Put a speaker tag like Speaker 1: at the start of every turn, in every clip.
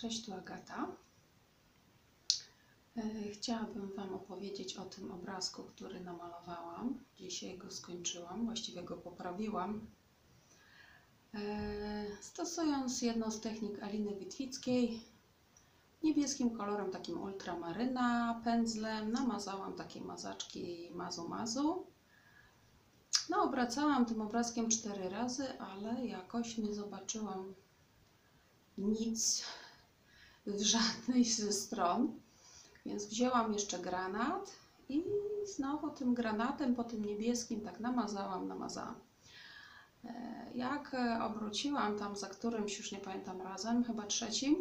Speaker 1: Cześć, tu Agata. E, Chciałabym Wam opowiedzieć o tym obrazku, który namalowałam. Dzisiaj go skończyłam, właściwie go poprawiłam. E, Stosując jedną z technik Aliny Witwickiej, niebieskim kolorem takim ultramaryna, pędzlem, namazałam takie mazaczki mazu mazu. No, obracałam tym obrazkiem cztery razy, ale jakoś nie zobaczyłam nic w żadnej ze stron. Więc wzięłam jeszcze granat i znowu tym granatem po tym niebieskim tak namazałam, namazałam. E, Jak e, obróciłam tam za którymś, już nie pamiętam razem, chyba trzecim,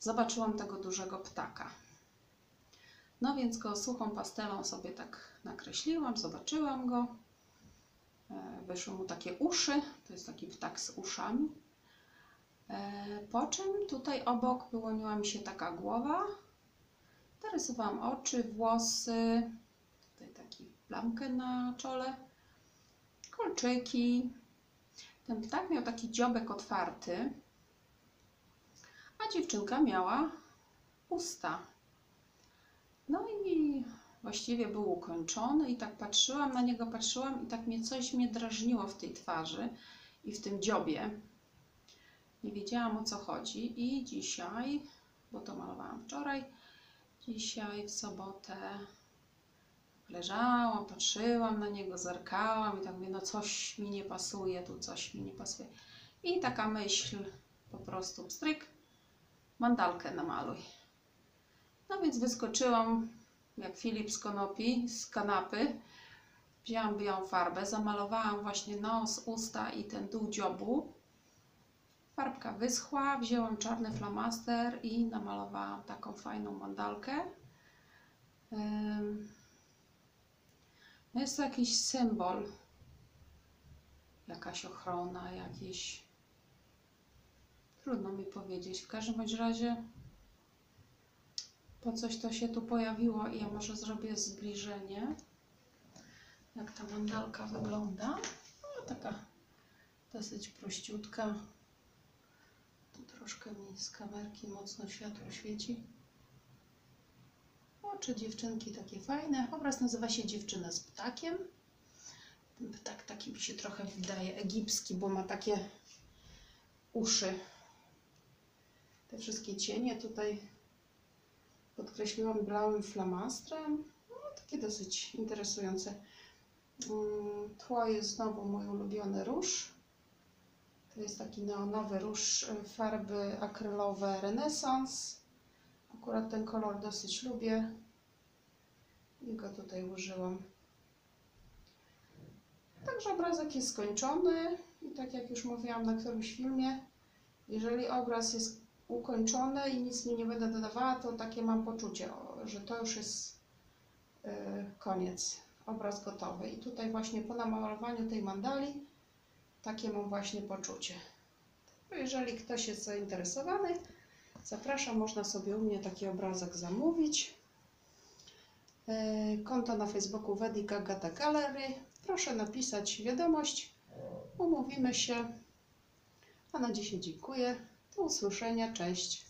Speaker 1: zobaczyłam tego dużego ptaka. No więc go suchą pastelą sobie tak nakreśliłam, zobaczyłam go. E, Wyszły mu takie uszy, to jest taki ptak z uszami. E, Po czym tutaj obok wyłoniła mi się taka głowa. Narysowałam oczy, włosy, tutaj taki plamkę na czole, kolczyki. Ten ptak miał taki dziobek otwarty, a dziewczynka miała usta. No i właściwie był ukończony i tak patrzyłam na niego, patrzyłam i tak mnie coś mnie drażniło w tej twarzy i w tym dziobie. Nie wiedziałam o co chodzi i dzisiaj, bo to malowałam wczoraj, dzisiaj w sobotę leżałam, patrzyłam na niego, zerkałam i tak mówię, no coś mi nie pasuje, tu coś mi nie pasuje. I taka myśl po prostu pstryk, mandalkę namaluj. No więc wyskoczyłam jak Filip z konopi, z kanapy. Wzięłam białą farbę, zamalowałam właśnie nos, usta i ten dół dziobu. Farbka wyschła, wzięłam czarny flamaster i namalowałam taką fajną mandalkę. No jest to jakiś symbol, jakaś ochrona, jakiś. Trudno mi powiedzieć. W każdym bądź razie po coś to się tu pojawiło i ja może zrobię zbliżenie, jak ta mandalka wygląda. No, taka dosyć prościutka. Troszkę mi z kamerki mocno światło świeci. Oczy dziewczynki takie fajne. Obraz nazywa się Dziewczyna z ptakiem. Ten ptak taki mi się trochę wydaje egipski, bo ma takie uszy. Te wszystkie cienie tutaj podkreśliłam białym flamastrem. No, takie dosyć interesujące. Mm, Tło jest znowu mój ulubiony róż. To jest taki neonowy róż e, farby akrylowe Renesans. Akurat ten kolor dosyć lubię i go tutaj użyłam. Także obrazek jest skończony i tak jak już mówiłam na którymś filmie, jeżeli obraz jest ukończony i nic mi nie będę dodawała, to takie mam poczucie, że to już jest y, koniec, obraz gotowy. I tutaj właśnie po namalowaniu tej mandali takie mam właśnie poczucie. Jeżeli ktoś jest zainteresowany, zapraszam, można sobie u mnie taki obrazek zamówić. Y, Konto na Facebooku Wedik Agata Gallery. Proszę napisać wiadomość, umówimy się. A na dzisiaj dziękuję. Do usłyszenia, cześć.